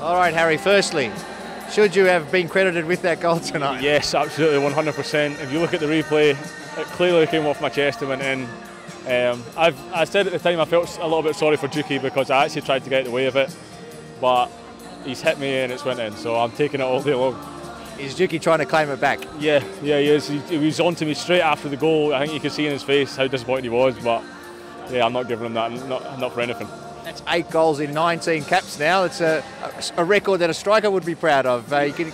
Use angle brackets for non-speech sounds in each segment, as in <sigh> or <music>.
All right, Harry, firstly, should you have been credited with that goal tonight? Yes, absolutely, 100%. If you look at the replay, it clearly came off my chest and went in. Um, I've, I said at the time I felt a little bit sorry for Dukey because I actually tried to get in the way of it, but he's hit me and it's went in, so I'm taking it all day long. Is Dukey trying to claim it back? Yeah, yeah, he is. He, he was on to me straight after the goal. I think you could see in his face how disappointed he was, but yeah, I'm not giving him that, not, not for anything. That's eight goals in 19 caps now. It's a, a record that a striker would be proud of. Uh, can...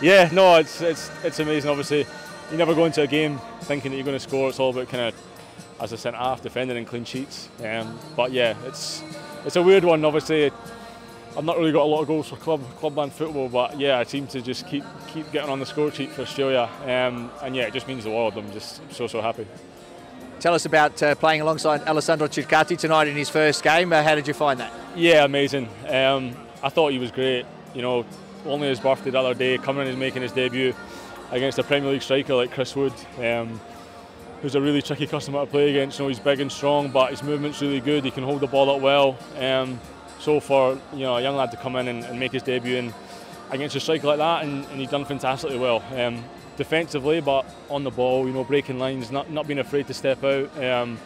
Yeah, no, it's, it's, it's amazing. Obviously, you never go into a game thinking that you're going to score. It's all about kind of, as a centre half, defending and clean sheets. Um, but yeah, it's it's a weird one. Obviously, I've not really got a lot of goals for club clubland football, but yeah, I seem to just keep keep getting on the score sheet for Australia, um, and yeah, it just means the world. I'm just so so happy. Tell us about uh, playing alongside Alessandro Circati tonight in his first game. Uh, how did you find that? Yeah, amazing. Um, I thought he was great. You know, only his birthday the other day, coming in and making his debut against a Premier League striker like Chris Wood. Um, who's a really tricky customer to play against. You know, he's big and strong, but his movement's really good. He can hold the ball up well. Um, so for you know a young lad to come in and, and make his debut in, against a striker like that, and, and he's done fantastically well. Um, defensively, but on the ball, you know, breaking lines, not not being afraid to step out. Um,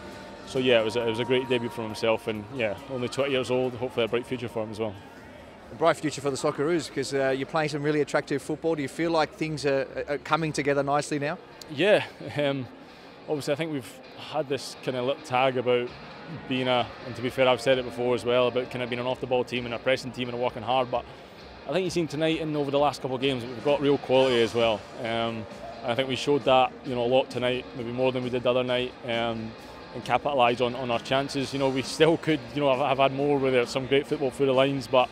so yeah, it was a, it was a great debut for himself, and yeah, only 20 years old. Hopefully, a bright future for him as well. A bright future for the Socceroos because uh, you're playing some really attractive football. Do you feel like things are, are coming together nicely now? Yeah, <laughs> um, obviously, I think we've had this kind of little tag about being a, and to be fair, I've said it before as well, about kind of being an off the ball team and a pressing team and a working hard. But I think you've seen tonight and over the last couple of games, we've got real quality as well. Um, I think we showed that you know a lot tonight, maybe more than we did the other night, um, and capitalised on, on our chances. You know, we still could, you know, have, have had more with some great football through the lines, but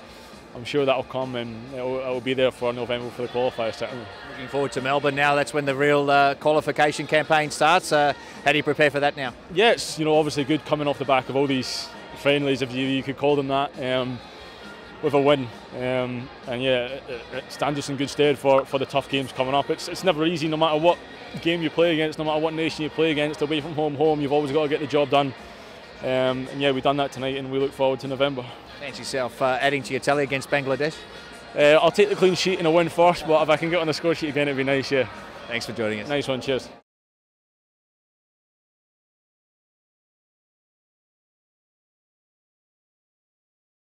I'm sure that'll come and it'll, it'll, be there for November for the qualifiers certainly. Looking forward to Melbourne now. That's when the real uh, qualification campaign starts. Uh, how do you prepare for that now? Yeah, it's you know obviously good coming off the back of all these friendlies, if you, you could call them that. Um, with a win, um, and yeah, it, it, stands us in good stead for, for the tough games coming up. It's, it's never easy, no matter what game you play against, no matter what nation you play against, away from home, home. You've always got to get the job done. Um, and yeah, we've done that tonight, and we look forward to November. Fancy yourself uh, adding to your tally against Bangladesh? Uh, I'll take the clean sheet and a win first, but if I can get on the score sheet again, it'd be nice. Yeah. Thanks for joining us. Nice one. Cheers.